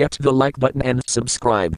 Get the like button and subscribe.